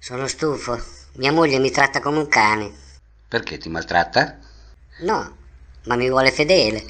Sono stufo. Mia moglie mi tratta come un cane. Perché ti maltratta? No, ma mi vuole fedele.